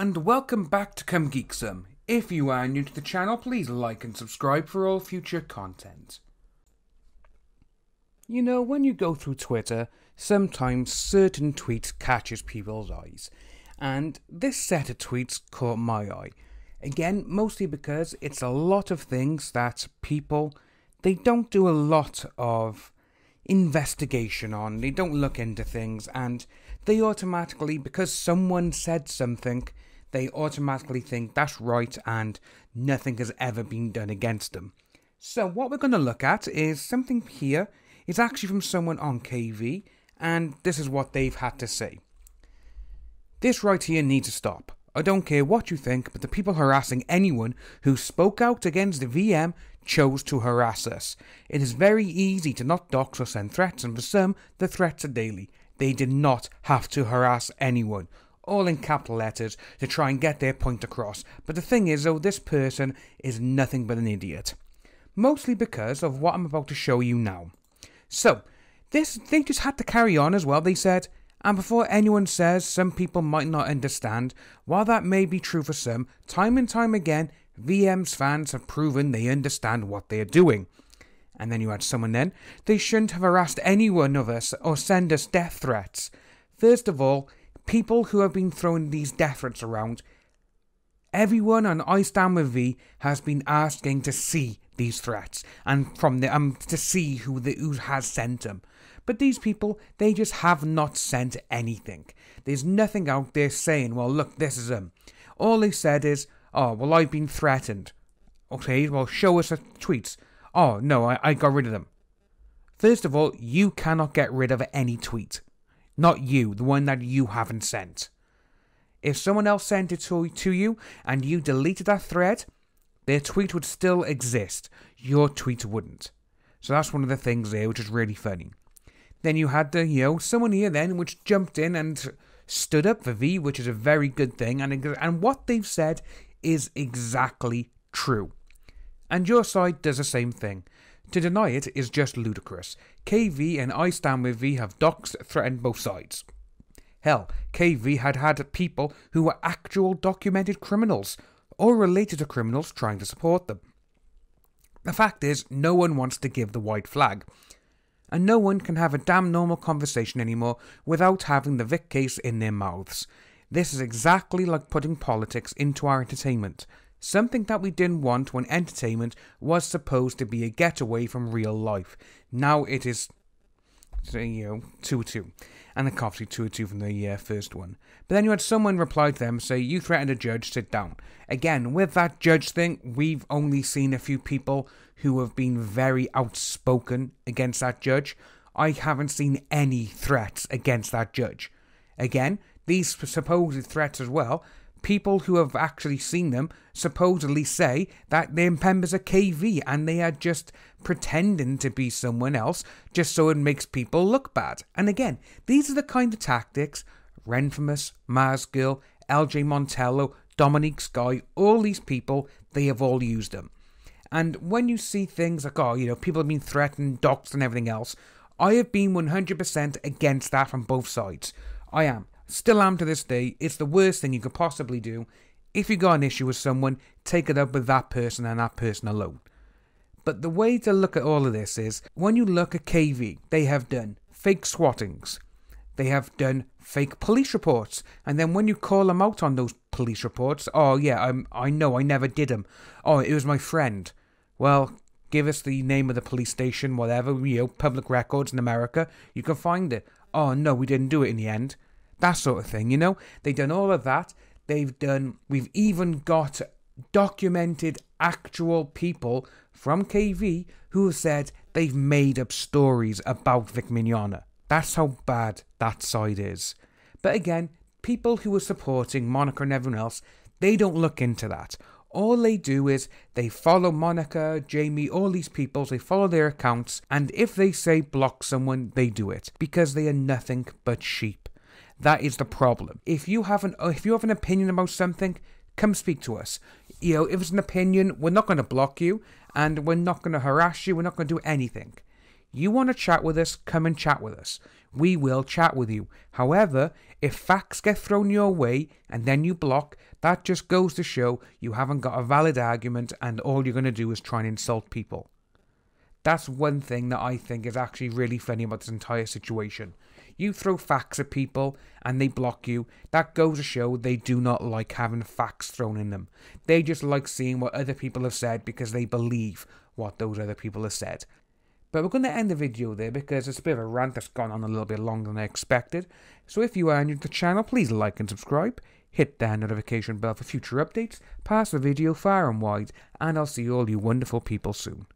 and welcome back to Come Geek Some. If you are new to the channel, please like and subscribe for all future content. You know, when you go through Twitter, sometimes certain tweets catches people's eyes, and this set of tweets caught my eye. Again, mostly because it's a lot of things that people they don't do a lot of investigation on. They don't look into things and they automatically, because someone said something, they automatically think that's right and nothing has ever been done against them. So, what we're going to look at is something here. It's actually from someone on KV, and this is what they've had to say. This right here needs to stop. I don't care what you think, but the people harassing anyone who spoke out against the VM chose to harass us. It is very easy to not dox or send threats, and for some, the threats are daily. They did not have to harass anyone, all in capital letters, to try and get their point across. But the thing is, though, this person is nothing but an idiot. Mostly because of what I'm about to show you now. So, this they just had to carry on as well. They said, and before anyone says some people might not understand, while that may be true for some, time and time again, VM's fans have proven they understand what they are doing. And then you had someone then, they shouldn't have harassed any one of us or send us death threats. First of all, people who have been throwing these death threats around, everyone on I Stand With V has been asking to see these threats and from the um to see who the who has sent them. But these people, they just have not sent anything. There's nothing out there saying, well, look, this is them. All they said is, oh, well, I've been threatened. Okay, well, show us the tweets. Oh, no, I, I got rid of them. First of all, you cannot get rid of any tweet. Not you, the one that you haven't sent. If someone else sent it to, to you and you deleted that thread, their tweet would still exist. Your tweet wouldn't. So that's one of the things there, which is really funny. Then you had the, you know, someone here then which jumped in and stood up for V, which is a very good thing, and and what they've said is exactly true and your side does the same thing. To deny it is just ludicrous. KV and I Stand With V have docs threatened both sides. Hell, KV had had people who were actual documented criminals or related to criminals trying to support them. The fact is, no one wants to give the white flag. And no one can have a damn normal conversation anymore without having the Vic case in their mouths. This is exactly like putting politics into our entertainment. Something that we didn't want when entertainment was supposed to be a getaway from real life. Now it is, you know, 2 2. And then obviously 2 2 from the uh, first one. But then you had someone reply to them, say, You threatened a judge, sit down. Again, with that judge thing, we've only seen a few people who have been very outspoken against that judge. I haven't seen any threats against that judge. Again, these supposed threats as well people who have actually seen them supposedly say that the members of KV and they are just pretending to be someone else just so it makes people look bad. And again, these are the kind of tactics Renfamous, Mars Girl, LJ Montello, Dominique Sky, all these people, they have all used them. And when you see things like, oh, you know, people have been threatened, doxxed, and everything else, I have been 100% against that from both sides. I am. Still am to this day. It's the worst thing you could possibly do. If you've got an issue with someone, take it up with that person and that person alone. But the way to look at all of this is when you look at KV, they have done fake swattings, they have done fake police reports, and then when you call them out on those police reports, oh yeah, I'm, I know I never did them. Oh, it was my friend. Well, give us the name of the police station, whatever, you know, public records in America, you can find it. Oh no, we didn't do it in the end that sort of thing, you know? They've done all of that. They've done, we've even got documented actual people from KV who have said they've made up stories about Vic Mignogna. That's how bad that side is. But again, people who are supporting Monica and everyone else, they don't look into that. All they do is they follow Monica, Jamie, all these people, they follow their accounts, and if they say block someone, they do it because they are nothing but sheep. That is the problem. If you have an if you have an opinion about something, come speak to us. You know, if it's an opinion, we're not going to block you, and we're not going to harass you. We're not going to do anything. You want to chat with us? Come and chat with us. We will chat with you. However, if facts get thrown your way and then you block, that just goes to show you haven't got a valid argument and all you're going to do is try and insult people. That's one thing that I think is actually really funny about this entire situation. You throw facts at people and they block you. That goes to show they do not like having facts thrown in them. They just like seeing what other people have said because they believe what those other people have said. But we're going to end the video there because it's a bit of a rant that's gone on a little bit longer than I expected. So if you are new to the channel, please like and subscribe. Hit that notification bell for future updates. Pass the video far and wide. And I'll see all you wonderful people soon.